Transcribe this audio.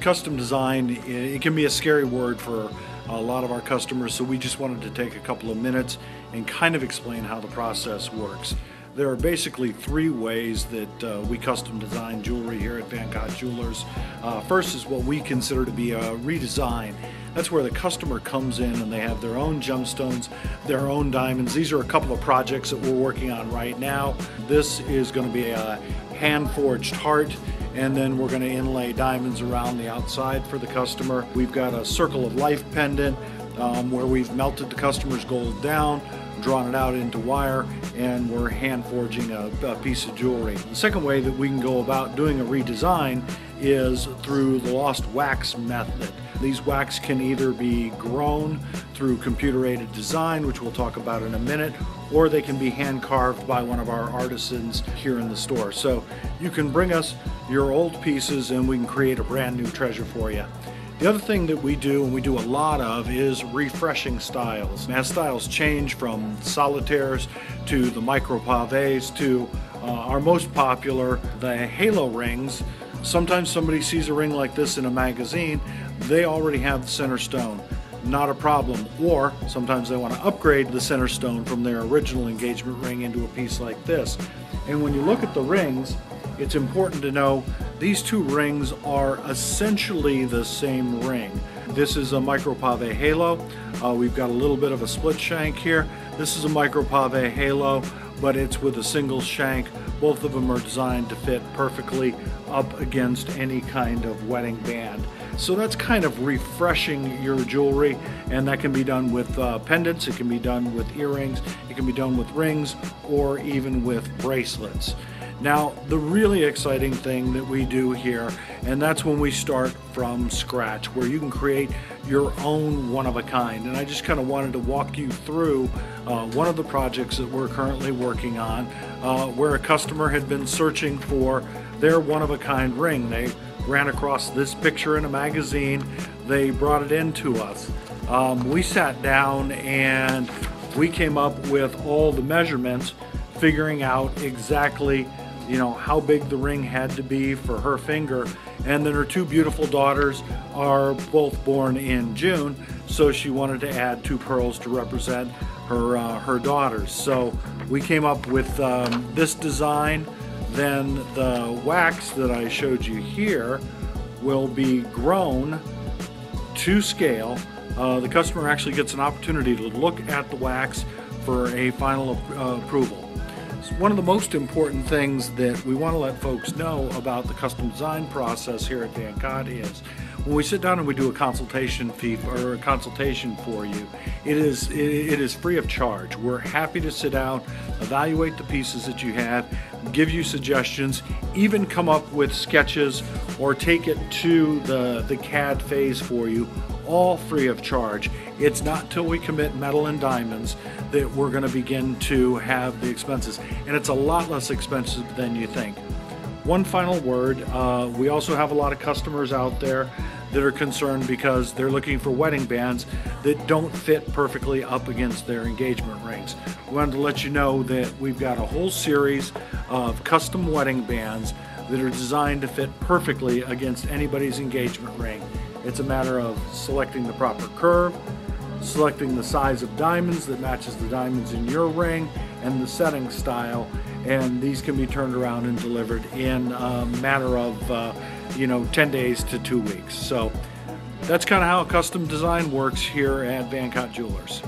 custom design, it can be a scary word for a lot of our customers, so we just wanted to take a couple of minutes and kind of explain how the process works. There are basically three ways that uh, we custom design jewelry here at Van Cott Jewelers. Uh, first is what we consider to be a redesign. That's where the customer comes in and they have their own gemstones, their own diamonds. These are a couple of projects that we're working on right now. This is going to be a hand forged heart and then we're going to inlay diamonds around the outside for the customer. We've got a circle of life pendant um, where we've melted the customer's gold down, drawn it out into wire, and we're hand forging a, a, piece of jewelry. The second way that we can go about doing a redesign is through the lost wax method. These wax can either be grown through computer aided design, which we'll talk about in a minute, or they can be hand carved by one of our artisans here in the store. So you can bring us your old pieces and we can create a brand new treasure for you. The other thing that we do, and we do a lot of, is refreshing styles. As styles change from solitaires to the micro pavés to uh, our most popular, the halo rings. Sometimes somebody sees a ring like this in a magazine, they already have the center stone. Not a problem. Or sometimes they want to upgrade the center stone from their original engagement ring into a piece like this. And when you look at the rings, it's important to know these two rings are essentially the same ring. This is a micropave halo. Uh, we've got a little bit of a split shank here. This is a micropave halo, but it's with a single shank. Both of them are designed to fit perfectly up against any kind of wedding band. So that's kind of refreshing your jewelry, and that can be done with uh, pendants, it can be done with earrings, it can be done with rings, or even with bracelets. Now, the really exciting thing that we do here, and that's when we start from scratch, where you can create your own one of a kind. And I just kind of wanted to walk you through uh, one of the projects that we're currently working on, uh, where a customer had been searching for their one of a kind ring. They ran across this picture in a magazine, they brought it in to us. Um, we sat down and we came up with all the measurements, figuring out exactly you know, how big the ring had to be for her finger. And then her two beautiful daughters are both born in June, so she wanted to add two pearls to represent her, uh, her daughters. So we came up with um, this design. Then the wax that I showed you here will be grown to scale. Uh, the customer actually gets an opportunity to look at the wax for a final uh, approval. One of the most important things that we want to let folks know about the custom design process here at Van Cott is when we sit down and we do a consultation fee or a consultation for you, it is it is free of charge. We're happy to sit down, evaluate the pieces that you have, give you suggestions, even come up with sketches or take it to the the CAD phase for you all free of charge. It's not till we commit metal and diamonds that we're going to begin to have the expenses. And it's a lot less expensive than you think. One final word uh, we also have a lot of customers out there that are concerned because they're looking for wedding bands that don't fit perfectly up against their engagement rings. We wanted to let you know that we've got a whole series of custom wedding bands that are designed to fit perfectly against anybody's engagement ring. It's a matter of selecting the proper curve, selecting the size of diamonds that matches the diamonds in your ring, and the setting style. And these can be turned around and delivered in a matter of, uh, you know, 10 days to two weeks. So that's kind of how custom design works here at Van Cott Jewelers.